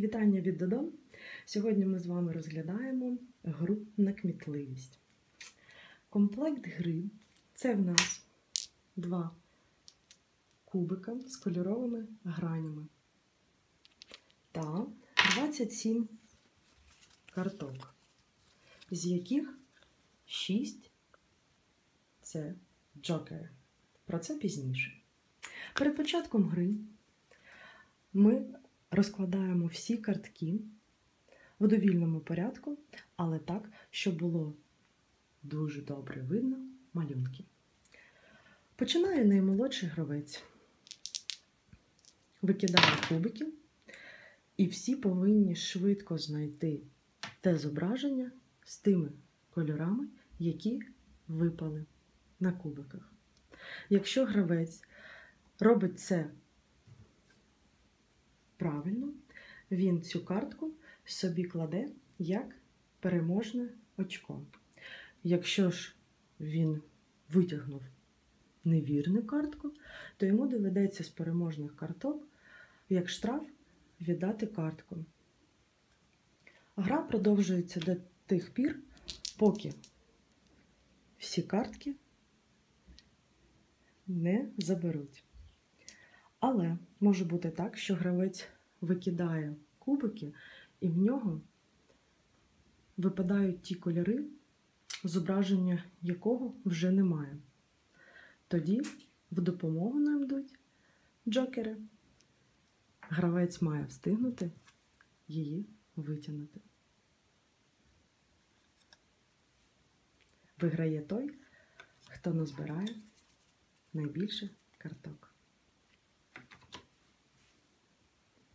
Вітання від Додо. Сьогодні ми з вами розглядаємо гру на кмітливість. Комплект гри це в нас два кубика з кольоровими гранями та 27 карток, з яких 6 це джокери. Про це пізніше. Перед початком гри ми розкладаємо всі картки в довільному порядку, але так, щоб було дуже добре видно малюнки. Починає наймолодший гравець. Викидає кубики, і всі повинні швидко знайти те зображення з тими кольорами, які випали на кубиках. Якщо гравець робить це правильно, він цю картку собі кладе як переможне очко. Якщо ж він витягнув невірну картку, то йому доведеться з переможних карток, як штраф, віддати картку. Гра продовжується до тих пір, поки всі картки не заберуть. Але може бути так, що гравець викидає кубики, і в нього випадають ті кольори, зображення якого вже немає. Тоді в допомогу нам йдуть джокери. Гравець має встигнути її витягнути. Виграє той, хто назбирає найбільше карток.